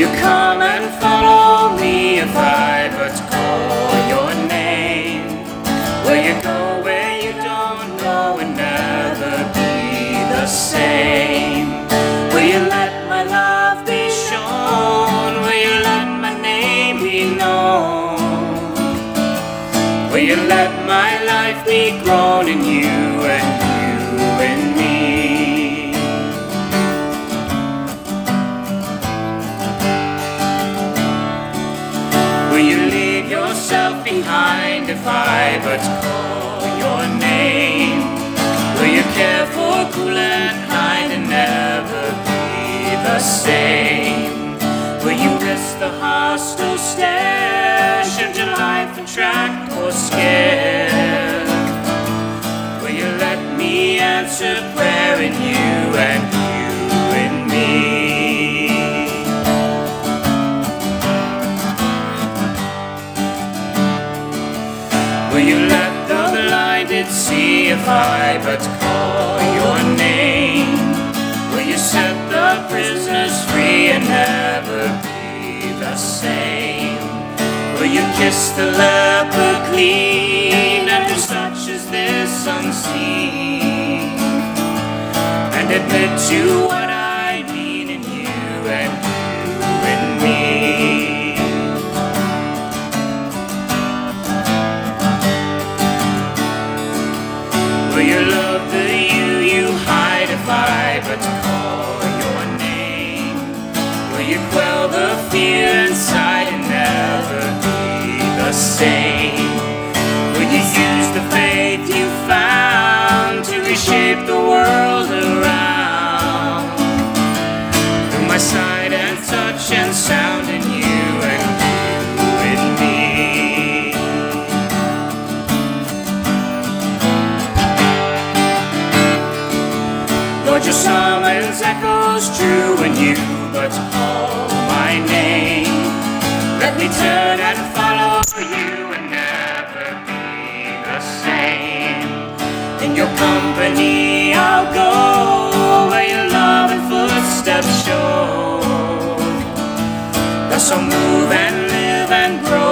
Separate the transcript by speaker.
Speaker 1: you come and follow me if I but call your name? Will you go where you don't know and never be the same? Will you let my love be shown? Will you let my name be known? Will you let my life be grown in you and you in me? I but call your name? Will you care for cool and kind and never be the same? Will you risk the hostile stare? Should your life attract or scare? Will you let me answer prayer in you and you let the blinded see if I but call your name? Will you set the prisoners free and never be the same? Will you kiss the leper clean and do such as this unseen? And admit to Will you love the you you hide if I but to call your name? Will you quell the fear inside and never be the same? Will you use the faith you found to reshape the world Lord, your summons echoes true when you but call my name. Let me turn and follow you and never be the same. In your company I'll go where your love and footsteps show. Thus I'll move and live and grow in